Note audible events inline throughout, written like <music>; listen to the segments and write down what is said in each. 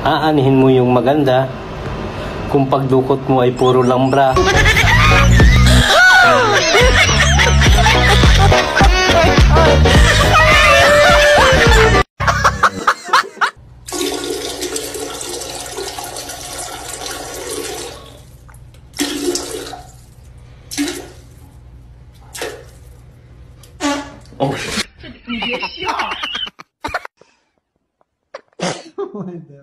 Aanihin mo yung maganda. Kung pagdukot mo ay puro lang bra.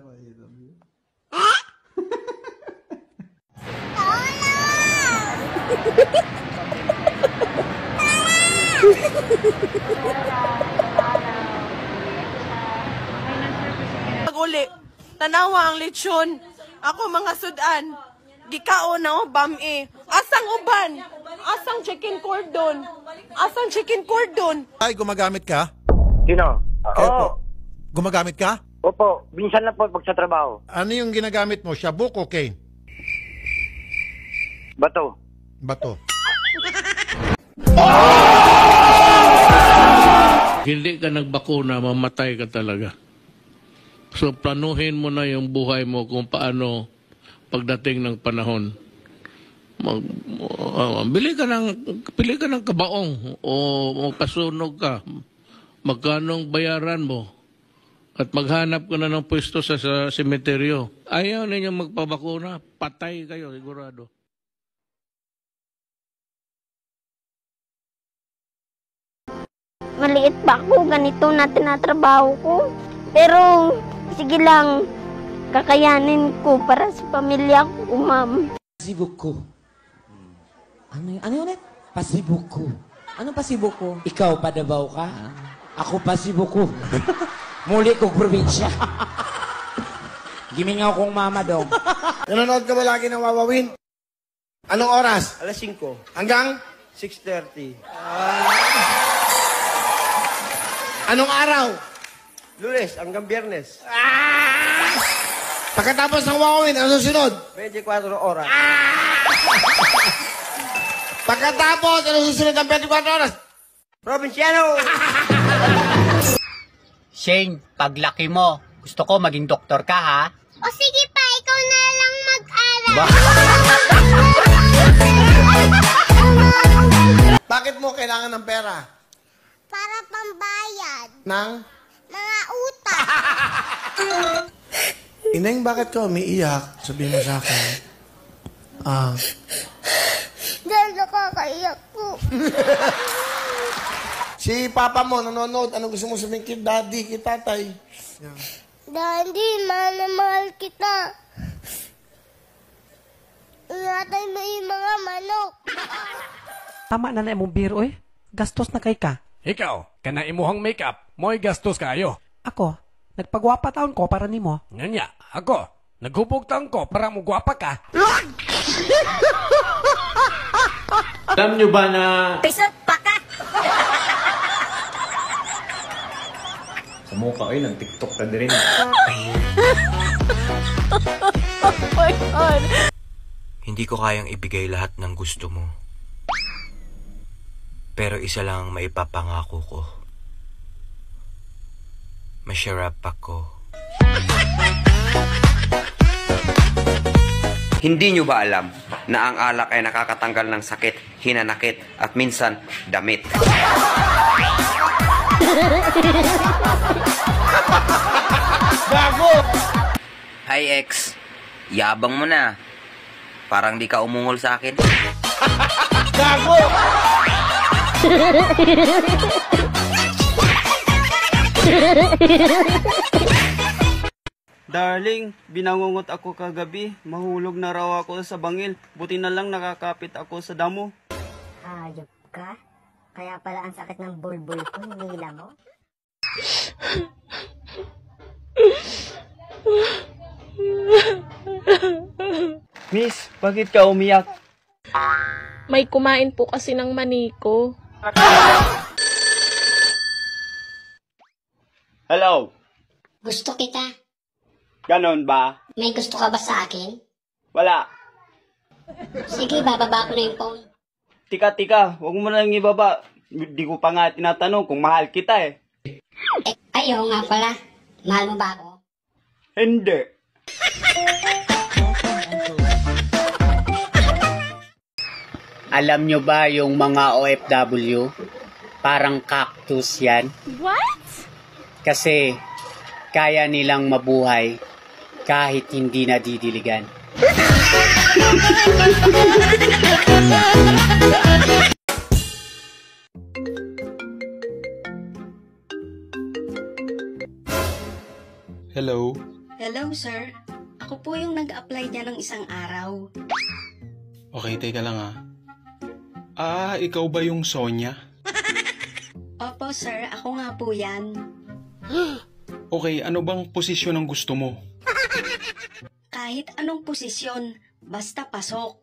Pag uli, tanawa ang lechon. Ako mga sudan. Gikao na o bami. Asang uban? Asang chicken cordon? Asang chicken cordon? Ay, gumagamit ka? Sino? Kayo po. Oo. Gumagamit ka? Opo, minsan lang po pag sa trabaho. Ano yung ginagamit mo? Shabuk o cane? Bato. Bato. Hindi ka nagbakuna, mamatay ka talaga. So planuhin mo na yung buhay mo kung paano pagdating ng panahon. Mag, uh, bili ka ng pili ka ng kabaong o magpasunog ka. Magkano ang bayaran mo? At maghanap ka na ng pwesto sa, sa semeteryo. Ayaw ninyo magpabakuna, patay kayo sigurado. Maliit pa ako, ganito na tinatrabaho ko. Pero, sige lang, kakayanin ko para sa pamilya ko, ma'am. Pasibok ko. Ano yun? Ano yun ulit? Pasibok ko. Ano pasibok ko? Ikaw padabaw ka? Ako pasibok ko. <laughs> Muli ko probinsya. Gimingaw kong mama dong. Nanonood ka ba lagi ng Wawawin? Anong oras? Alas 5. Hanggang? 6.30. Anong araw? Lunes hanggang biyernes. Pagkatapos ng Wawawin, ano susunod? 24 oras. Pagkatapos, ano susunod ng 24 oras? Provinciano! <laughs> Shane, paglaki mo, gusto ko maging doktor ka ha? O sige pa, ikaw na lang mag-aral. <laughs> Bakit mo kailangan ng pera? Para pambayad. Nang? Mga utang. <laughs> Ineng, bakit ka umiiyak? Sabihin mo sa akin. Ah, Dahil nakakaiyak po. <laughs> si papa mo nanonood. Ano gusto mo sabihin kay daddy, kay tatay? Daddy, mahal na mahal kita. Ingatan mo yung mga manok. Tama na na imong biro eh. Gastos na kay ka. Ikaw, kana imuhang makeup, mo'y gastos kayo. Ako, nagpagwapa taon ko para nimo. Nganya, ako, naghubog taon ko para mo gwapa ka. <laughs> Alam nyo ba na Pisot pa ka. ay nag-tiktok ka din. Oh my God. Hindi ko kayang ibigay lahat ng gusto mo. Pero isa lang ang maipapangako ko. Masyarap ako. Hindi nyo ba alam na ang alak ay nakakatanggal ng sakit, hinanakit, at minsan damit? <laughs> Hi ex, yabang mo na. Parang di ka umungol sa akin. Gago! Darling, binangungot ako kagabi. Mahulog na raw ako sa bangil. Buti na lang nakakapit ako sa damo. Hayop ka? Kaya pala ang sakit ng bulbul ko, hinihila mo? <laughs> Miss, bakit ka umiyak? May kumain po kasi ng maniko. Hello, Gusto kita. ganon ba? May gusto ka ba sa akin? Wala. Sige, bababa ko na yung phone. Tika, tika, huwag mo nang ibaba. Di ko pa nga tinatanong kung mahal kita eh. Ay, oo nga pala. Mahal mo ba ako? Hindi. <laughs> Alam nyo ba yung mga OFW? Parang cactus yan. What? Kasi kaya nilang mabuhay kahit hindi nadidiligan. Hello? Hello, sir. Ako po yung nag-apply niya ng isang araw. Okay, teka lang ah. Ah, ikaw ba yung Sonya? Opo, sir. Ako nga po yan. <gasps> Okay, ano bang posisyon ang gusto mo? Kahit anong posisyon, basta pasok.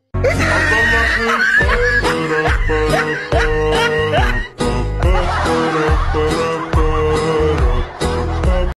<laughs>